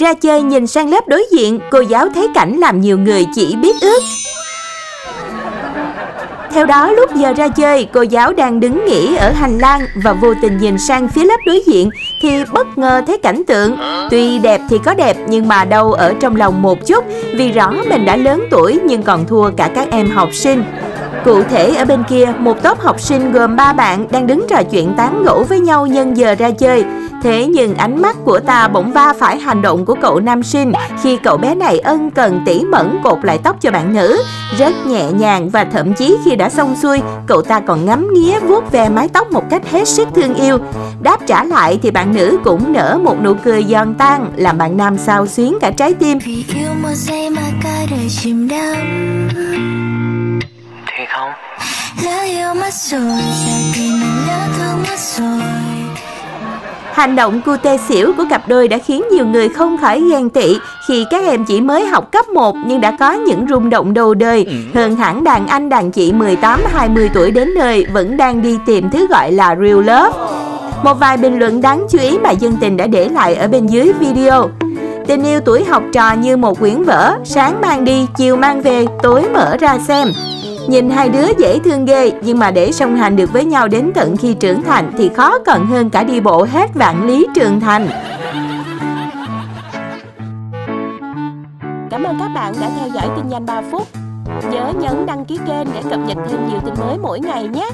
Ra chơi nhìn sang lớp đối diện, cô giáo thấy cảnh làm nhiều người chỉ biết ước. Theo đó, lúc giờ ra chơi, cô giáo đang đứng nghỉ ở hành lang và vô tình nhìn sang phía lớp đối diện thì bất ngờ thấy cảnh tượng. Tuy đẹp thì có đẹp nhưng mà đâu ở trong lòng một chút vì rõ mình đã lớn tuổi nhưng còn thua cả các em học sinh. Cụ thể ở bên kia, một tốp học sinh gồm ba bạn đang đứng trò chuyện tán gẫu với nhau nhân giờ ra chơi. Thế nhưng ánh mắt của ta bỗng va phải hành động của cậu nam sinh khi cậu bé này ân cần tỉ mẩn cột lại tóc cho bạn nữ. Rất nhẹ nhàng và thậm chí khi đã xong xuôi, cậu ta còn ngắm nghía vuốt ve mái tóc một cách hết sức thương yêu. Đáp trả lại thì bạn nữ cũng nở một nụ cười giòn tan, làm bạn nam sao xuyến cả trái tim. Vì yêu một giây mà cả đời chìm đắm Thiệt không? Lỡ yêu mất rồi, giờ thì mình lỡ thương mất rồi Hành động cu tê xỉu của cặp đôi đã khiến nhiều người không khỏi ghen tị khi các em chỉ mới học cấp 1 nhưng đã có những rung động đầu đời. Hơn hẳn đàn anh đàn chị 18-20 tuổi đến nơi vẫn đang đi tìm thứ gọi là real love. Một vài bình luận đáng chú ý mà dân tình đã để lại ở bên dưới video. Tình yêu tuổi học trò như một quyển vở, sáng mang đi, chiều mang về, tối mở ra xem. Nhìn hai đứa dễ thương ghê, Nhưng mà để song hành được với nhau đến tận khi trưởng thành Thì khó còn hơn cả đi bộ hết vạn lý trường thành. Cảm ơn các bạn đã theo dõi tin nhanh 3 phút. Nhớ nhấn đăng ký kênh để cập nhật thêm nhiều tin mới mỗi ngày nhé.